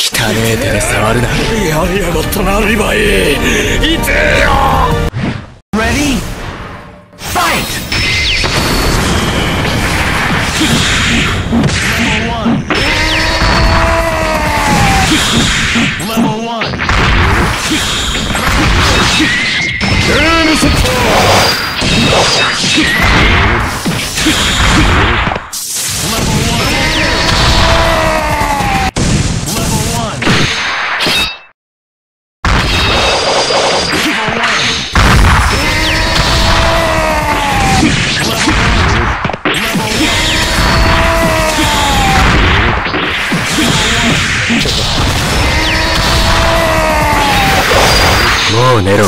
汚ねえ手で触るなやりやがったなリヴァイ痛えよ Ready? Fight! Level one. Level one. ゲもう寝ろ。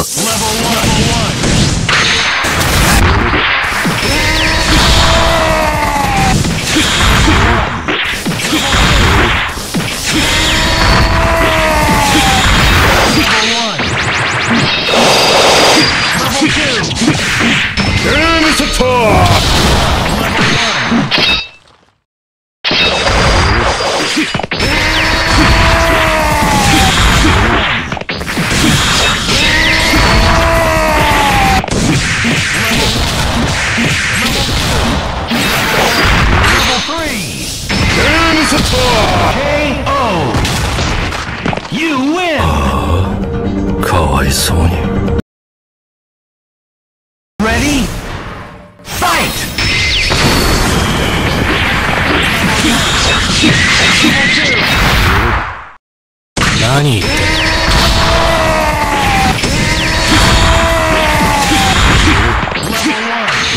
KO. You win. かわいそうに Ready? Fight! 何言ってん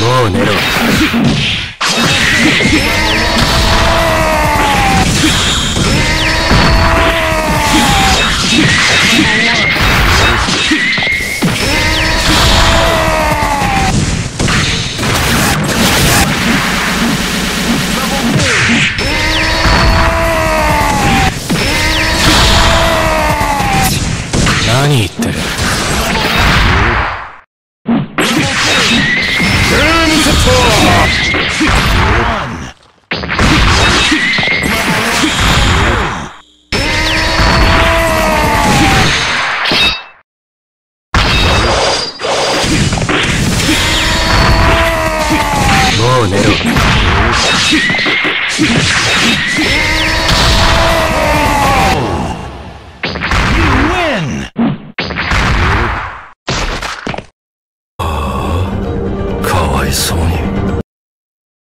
もう寝ろ 何言ってる？もう寝ろ。送你。